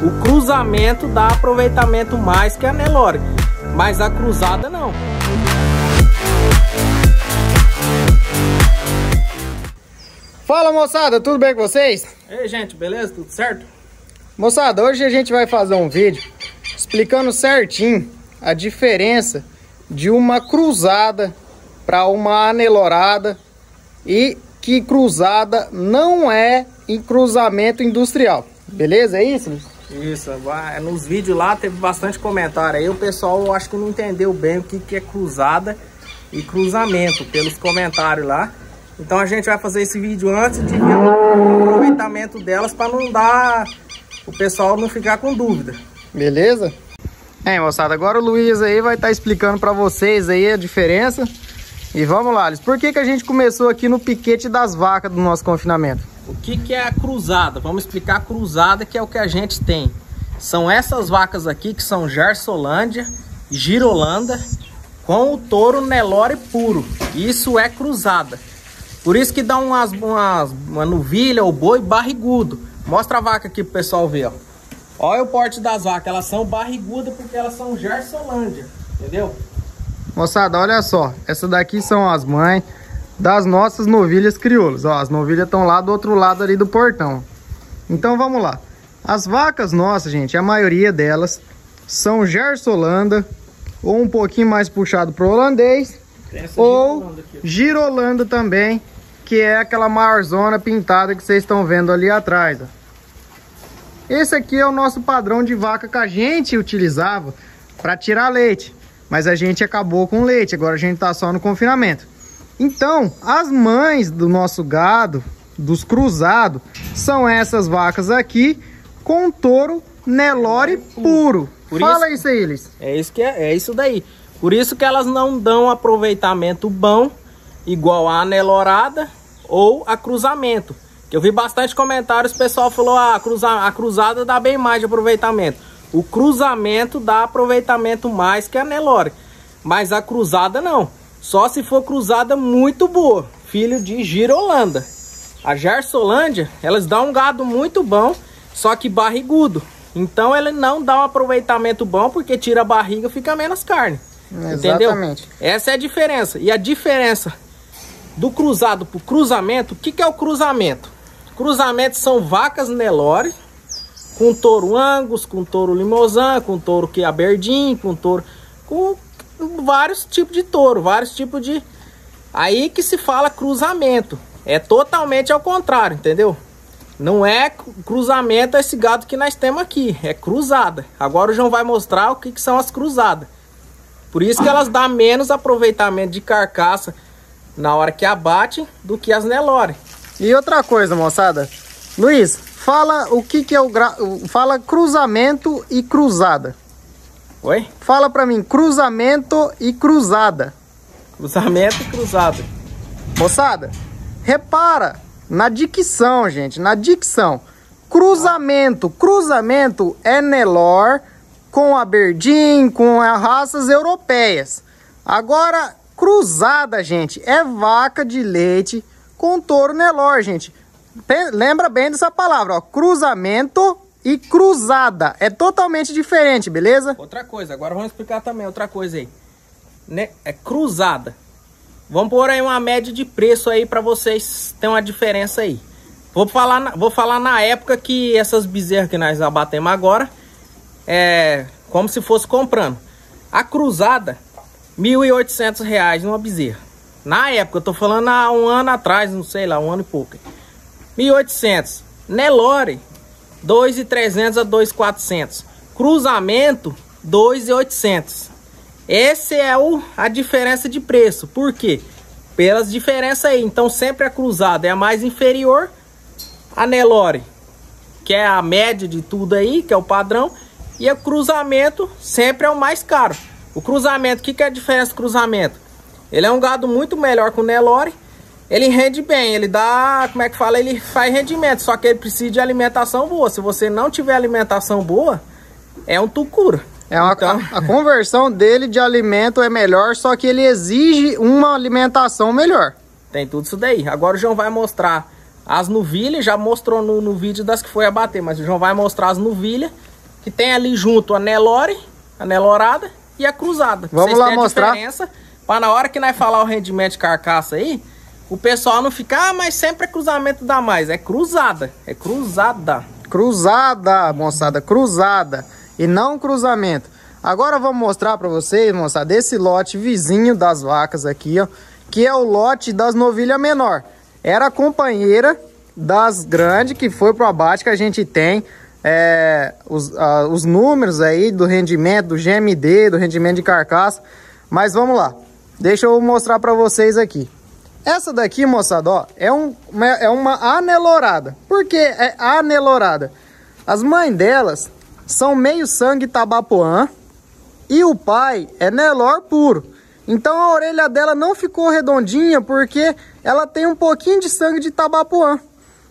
O cruzamento dá aproveitamento mais que a Nelore, mas a cruzada não. Fala moçada, tudo bem com vocês? Ei gente, beleza? Tudo certo? Moçada, hoje a gente vai fazer um vídeo explicando certinho a diferença de uma cruzada para uma anelorada e que cruzada não é em cruzamento industrial. Beleza? É isso? Isso, nos vídeos lá teve bastante comentário aí, o pessoal acho que não entendeu bem o que, que é cruzada e cruzamento pelos comentários lá. Então a gente vai fazer esse vídeo antes de ver o aproveitamento delas para não dar o pessoal não ficar com dúvida. Beleza? É, moçada, agora o Luiz aí vai estar tá explicando para vocês aí a diferença. E vamos lá, Liz. Por que, que a gente começou aqui no piquete das vacas do nosso confinamento? O que, que é a cruzada? Vamos explicar a cruzada, que é o que a gente tem. São essas vacas aqui que são Gersolândia, Girolanda, com o touro Nelore puro. Isso é cruzada. Por isso que dá umas, umas uma novilha ou boi barrigudo. Mostra a vaca aqui pro pessoal ver, ó. Olha o porte das vacas, elas são barrigudas porque elas são Gersolândia, entendeu? Moçada, olha só, essa daqui são as mães das nossas novilhas crioulas. Ó, as novilhas estão lá do outro lado ali do portão. Então vamos lá. As vacas nossas, gente, a maioria delas são Gersolanda ou um pouquinho mais puxado pro holandês ou girolanda, também que é aquela marzona pintada que vocês estão vendo ali atrás. Ó. Esse aqui é o nosso padrão de vaca que a gente utilizava para tirar leite. Mas a gente acabou com leite, agora a gente está só no confinamento. Então, as mães do nosso gado, dos cruzados, são essas vacas aqui com touro Nelore puro. Por Fala isso, isso aí, Elis. É isso que é, é isso daí. Por isso que elas não dão aproveitamento bom igual a anelorada ou a cruzamento. Que eu vi bastante comentários, o pessoal falou: ah, a, cruza, a cruzada dá bem mais de aproveitamento. O cruzamento dá aproveitamento mais que a Nelore. Mas a cruzada não. Só se for cruzada muito boa. Filho de Girolanda. A Gersolândia, elas dão um gado muito bom, só que barrigudo. Então ele não dá um aproveitamento bom porque tira a barriga fica menos carne. Exatamente. Entendeu? Essa é a diferença. E a diferença do cruzado para o cruzamento, o que, que é o cruzamento? Cruzamento são vacas Nelore com touro Angus, com touro Limousin, com touro que Aberdeen, com touro com vários tipos de touro, vários tipos de aí que se fala cruzamento. É totalmente ao contrário, entendeu? Não é cruzamento esse gado que nós temos aqui, é cruzada. Agora o João vai mostrar o que, que são as cruzadas. Por isso que elas dão menos aproveitamento de carcaça na hora que abate do que as Nelore. E outra coisa, moçada. Luiz, fala o que, que é o gra... fala cruzamento e cruzada. Oi? Fala pra mim, cruzamento e cruzada. Cruzamento e cruzada. Moçada, repara na dicção, gente, na dicção. Cruzamento, cruzamento é Nelor com Aberdeen, com as raças europeias. Agora, Cruzada, gente, é vaca de leite com touro Nelor, gente. Lembra bem dessa palavra, ó. Cruzamento e cruzada. É totalmente diferente, beleza? Outra coisa, agora vamos explicar também outra coisa aí. Né? É cruzada. Vamos pôr aí uma média de preço aí para vocês terem uma diferença aí. Vou falar, na, vou falar na época que essas bezerras que nós abatemos agora, é como se fosse comprando. A cruzada 1.800 reais numa bezerra. Na época, eu tô falando há um ano atrás, não sei lá, um ano e pouco. 1.800. Nelore, 2.300 a 2.400. Cruzamento, 2.800. Essa é o, a diferença de preço. Por quê? Pelas diferenças aí. Então, sempre a cruzada é a mais inferior. A Nelore, que é a média de tudo aí, que é o padrão. E o cruzamento sempre é o mais caro. O cruzamento, o que, que é a diferença do cruzamento? Ele é um gado muito melhor que o Nelore. Ele rende bem, ele dá, como é que fala? Ele faz rendimento, só que ele precisa de alimentação boa. Se você não tiver alimentação boa, é um tucura. É uma, então... a, a, conversão dele de alimento é melhor, só que ele exige uma alimentação melhor. Tem tudo isso daí. Agora o João vai mostrar as novilhas, já mostrou no, no vídeo das que foi abater, mas o João vai mostrar as novilhas que tem ali junto a Nelore, a Nelorada e a cruzada. Vamos lá mostrar. Para na hora que nós falar o rendimento de carcaça aí, o pessoal não fica, ah, mas sempre é cruzamento dá mais. É cruzada, é cruzada. Cruzada, moçada, cruzada e não cruzamento. Agora vamos mostrar para vocês, moçada, esse lote vizinho das vacas aqui, ó, que é o lote das novilhas menor. Era companheira das grandes que foi pro abate que a gente tem é, os, os números aí do rendimento, do GMD, do rendimento de carcaça. Mas vamos lá, deixa eu mostrar para vocês aqui. Essa daqui, moçada, ó, é, um, é uma anelorada. Por que é anelorada? As mães delas são meio sangue tabapuã e o pai é Nelor puro. Então a orelha dela não ficou redondinha porque ela tem um pouquinho de sangue de tabapuã.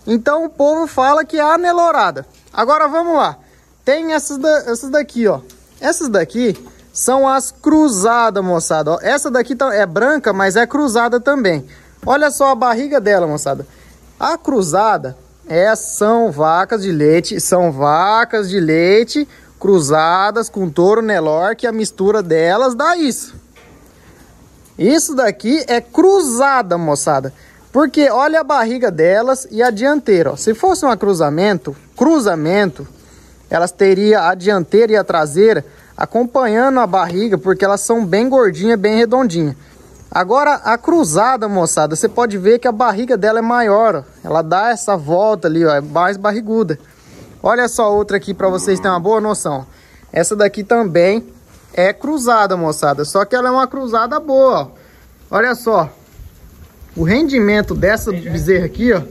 Então o povo fala que é anelorada. Agora vamos lá. Tem essas, da, essas daqui, ó. Essas daqui são as cruzadas, moçada. Essa daqui tá, é branca, mas é cruzada também. Olha só a barriga dela, moçada. A cruzada é, são vacas de leite, são vacas de leite cruzadas com touro Nelor, que a mistura delas dá isso. Isso daqui é cruzada, moçada. Porque olha a barriga delas e a dianteira. Ó. Se fosse um cruzamento, cruzamento, elas teriam a dianteira e a traseira acompanhando a barriga, porque elas são bem gordinhas, bem redondinhas. Agora, a cruzada, moçada, você pode ver que a barriga dela é maior, ó. Ela dá essa volta ali, ó, é mais barriguda. Olha só outra aqui para vocês terem uma boa noção. Essa daqui também é cruzada, moçada, só que ela é uma cruzada boa, ó. Olha só. O rendimento dessa bezerra aqui, ó.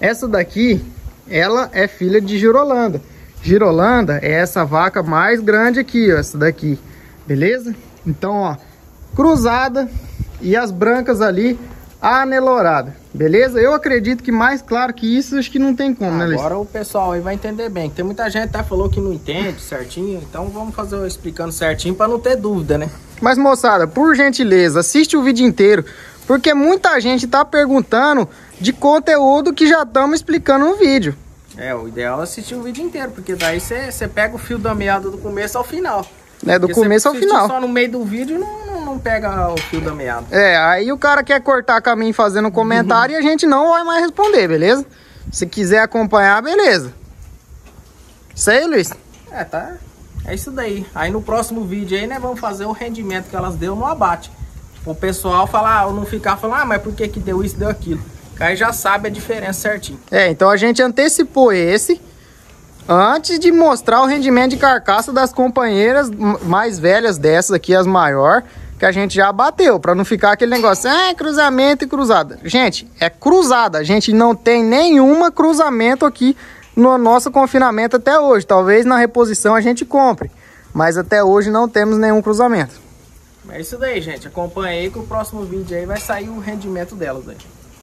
Essa daqui, ela é filha de Girolanda. Girolanda é essa vaca mais grande aqui, ó, essa daqui. Beleza? Então, ó, cruzada e as brancas ali anelorada, beleza? Eu acredito que mais claro que isso, acho que não tem como, né, Agora o pessoal aí vai entender bem. Tem muita gente até falou que não entende certinho, então vamos fazer explicando certinho para não ter dúvida, né? Mas moçada, por gentileza, assiste o vídeo inteiro, porque muita gente tá perguntando de conteúdo que já estamos explicando no vídeo. É, o ideal é assistir o vídeo inteiro, porque daí você pega o fio da meada do começo ao final. É, do porque começo ao final. só no meio do vídeo não, não pega o fio da meada. É, aí o cara quer cortar caminho fazendo um comentário uhum. e a gente não vai mais responder, beleza? Se quiser acompanhar, beleza. Isso aí, Luiz? É, tá. É isso daí. Aí no próximo vídeo aí, né, vamos fazer o rendimento que elas deu no abate. O pessoal falar, ah, não ficar falando, ah, mas por que que deu isso, deu aquilo. Aí já sabe a diferença certinho. É, então a gente antecipou esse antes de mostrar o rendimento de carcaça das companheiras mais velhas dessas aqui, as maiores que a gente já bateu, para não ficar aquele negócio, ah, cruzamento e cruzada. Gente, é cruzada, a gente não tem nenhuma cruzamento aqui no nosso confinamento até hoje. Talvez na reposição a gente compre, mas até hoje não temos nenhum cruzamento. É isso daí, gente. Acompanha aí que o próximo vídeo aí vai sair o rendimento delas aí.